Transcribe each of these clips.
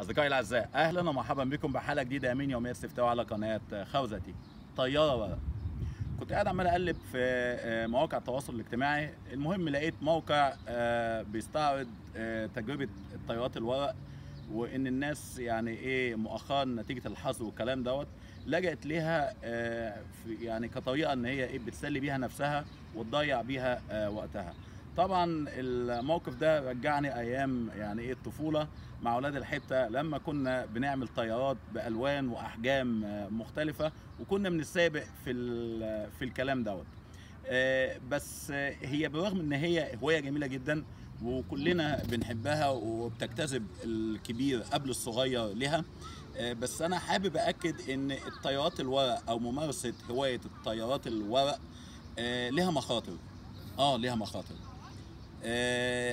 أصدقائي الأعزاء أهلا ومرحبا بكم بحلقة جديدة من يوميات استفتاء على قناة خوذتي طيارة كنت قاعد عمال أقلب في آه، مواقع التواصل الاجتماعي. المهم لقيت موقع آه، بيستعرض آه، تجربة الطيارات الورق وإن الناس يعني إيه مؤخرا نتيجة الحظر والكلام دوت لجأت ليها يعني كطريقة إن هي إيه بتسلي بيها نفسها وتضيع بيها وقتها. طبعا الموقف ده رجعني أيام يعني إيه الطفولة مع أولاد الحتة. لما كنا بنعمل طيارات بألوان وأحجام مختلفة وكنا بنسابق في ال- في الكلام دوت. آه، بس هي بالرغم إن هي هواية جميلة جدا وكلنا بنحبها وبتجتذب الكبير قبل الصغير لها آه، بس أنا حابب اكد إن الطيارات الورق أو ممارسة هواية الطيارات الورق آه، لها مخاطر. آه ليها مخاطر.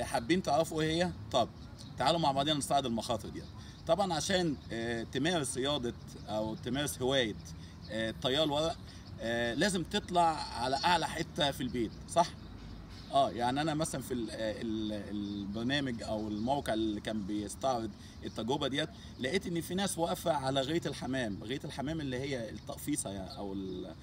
حابين تعرفوا إيه هي؟ طب تعالوا مع بعضنا نستعرض المخاطر دي. طبعا عشان آه، تمارس رياضة أو تمارس هواية آه، الطيار الورق آه، لازم تطلع على أعلى حتة في البيت صح؟ آه يعني أنا مثلا في ال- ال- البرنامج أو الموقع اللي كان بيستعرض التجربة ديت لقيت إن في ناس واقفة على غايه الحمام غايه الحمام اللي هي التقفيصة يعني أو آه،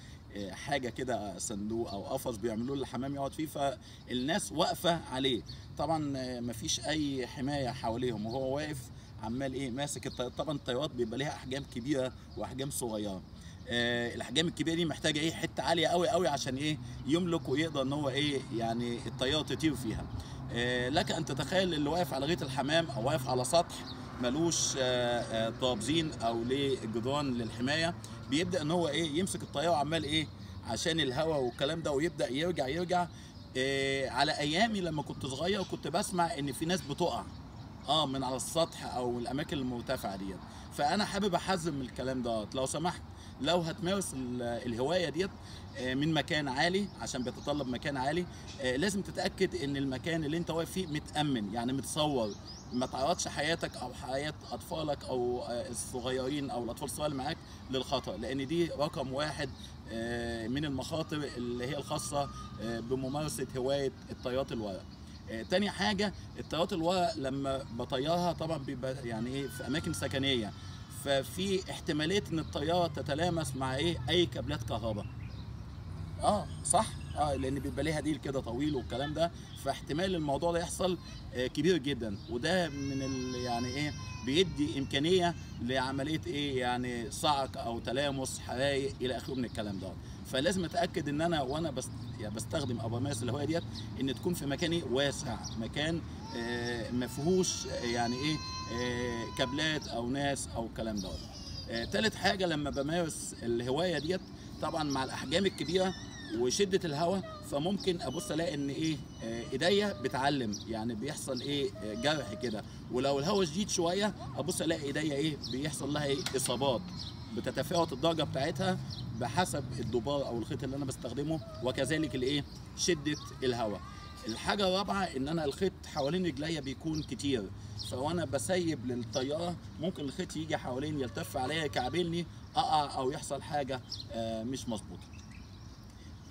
حاجة كده صندوق أو قفص بيعملوه للحمام يقعد فيه فالناس واقفة عليه. طبعا مفيش أي حماية حواليهم وهو واقف عمال إيه ماسك الطيارات طبعا الطيارات بيبقى ليها أحجام كبيرة وأحجام صغيرة. آه الأحجام الكبيرة دي محتاجة إيه حتة عالية قوي قوي عشان إيه يملك ويقدر إن هو إيه يعني الطيارة تطير فيها. آه لك أن تتخيل اللي واقف على غيط الحمام أو واقف على سطح ملوش آه آه طابزين أو ليه جدران للحماية. بيبدأ إن هو إيه يمسك الطيارة وعمال إيه عشان الهواء والكلام ده ويبدأ يرجع يرجع آه على أيامي لما كنت صغير كنت بسمع إن في ناس بتقع آه من على السطح أو الأماكن المرتفعة ديت. فأنا حابب احزم الكلام دوت. لو سمحت لو هتمارس ال- الهواية ديت آه، من مكان عالي عشان بيتطلب مكان عالي آه، لازم تتأكد إن المكان اللي أنت واقف فيه متأمن يعني متصور. ما تعرضش حياتك أو حياة أطفالك أو آه، الصغيرين أو الأطفال الصغيرين اللي معاك للخطر لأن دي رقم واحد من المخاطر اللي هي الخاصة بممارسة هواية الطيارات الورق. تاني حاجة الطيارات الورق لما بطيرها طبعا بيبقى يعني إيه في أماكن سكنية. ففي احتمالية إن الطيارة تتلامس مع إيه؟ أي كابلات كهرباء. آه صح. آه لأن بيبقى ليها ديل كده طويل والكلام ده. فاحتمال الموضوع ده يحصل آه كبير جدا. وده من ال يعني إيه بيدي إمكانية لعملية إيه؟ يعني صعق أو تلامس حرايق إلى آخره من الكلام ده فلازم أتأكد إن أنا وأنا بس يعني بستخدم أو بمارس الهوايه ديت إن تكون في مكان إيه؟ واسع مكان آه ما فيهوش آه، يعني إيه؟ آه كابلات أو ناس أو الكلام دوت. آه، تالت حاجة لما بمارس الهواية ديت طبعا مع الأحجام الكبيرة وشدة الهواء فممكن أبص ألاقي إن إيه آه، إيديا بتعلم. يعني بيحصل إيه آه، جرح كده. ولو الهواء شديد شوية أبص ألاقي إيديا إيه بيحصل لها إيه إصابات. بتتفاوت الدرجة بتاعتها بحسب الدبار أو الخيط اللي أنا بستخدمه وكذلك الإيه شدة الهواء الحاجة الرابعة إن أنا الخيط حوالين رجليا بيكون كتير. فوأنا بسيب للطيارة ممكن الخيط يجي حوالين يلتف عليا يكعبلني أقع أو يحصل حاجة آه، مش مظبوطة.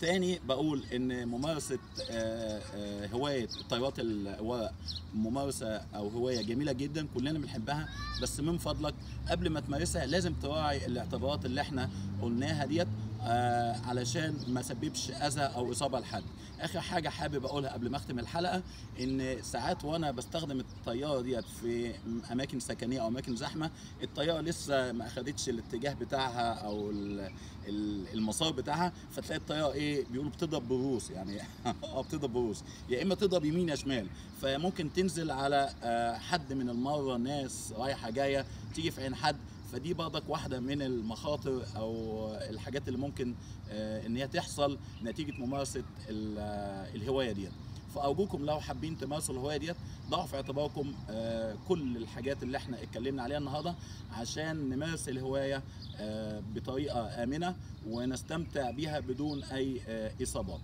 تاني بقول إن ممارسة آه، آه، هواية طيارات الورق ممارسة أو هواية جميلة جدا كلنا بنحبها. بس من فضلك قبل ما تمارسها لازم تراعي الاعتبارات اللي إحنا قلناها ديت. آه، علشان ما سببش أذى أو إصابة لحد. آخر حاجة حابب أقولها قبل ما أختم الحلقة إن ساعات وأنا بستخدم الطيارة ديت في أماكن سكنية أو أماكن زحمة الطيارة لسه ما أخدتش الاتجاه بتاعها أو ال- ال- المسار بتاعها فتلاقي الطيارة إيه بيقولوا بتضرب بروس يعني. آه بتضرب بروس يا إما تضرب يمين يا شمال. فممكن تنزل على آه، حد من المرة ناس رايحة جاية تيجي في عين حد فدي برضك واحدة من المخاطر أو الحاجات اللي ممكن آه، إن هي تحصل نتيجة ممارسة آه، الهواية ديت. فارجوكم لو حابين تمارسوا الهواية ديت ضعوا في اعتباركم آه، كل الحاجات اللي إحنا اتكلمنا عليها النهارده عشان نمارس الهواية بطريقة آمنة ونستمتع بيها بدون أي إصابات.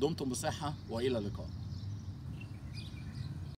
دمتم بصحة وإلى اللقاء.